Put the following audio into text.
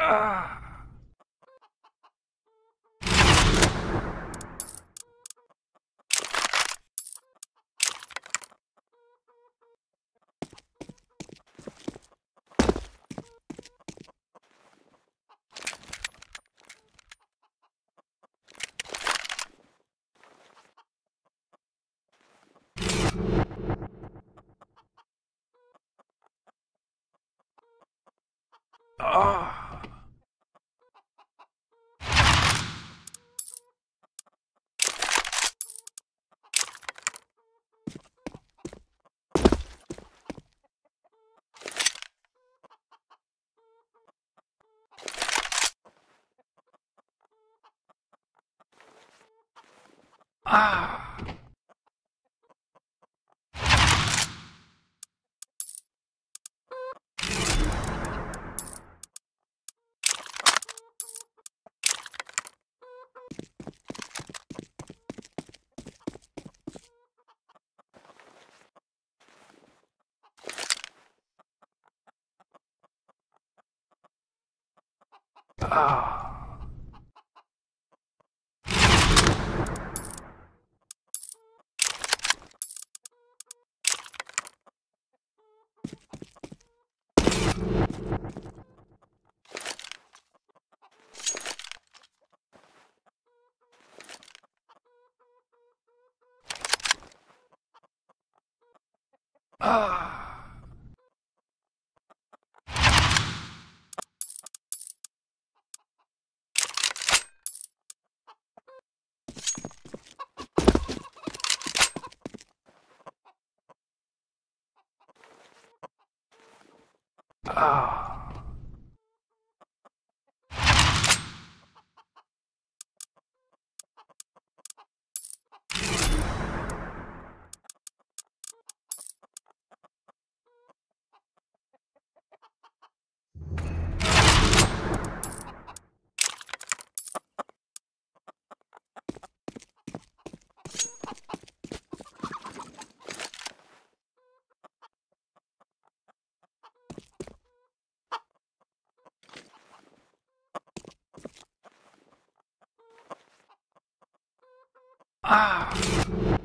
Ah. Ah. Ah. Ah. Ah. 啊。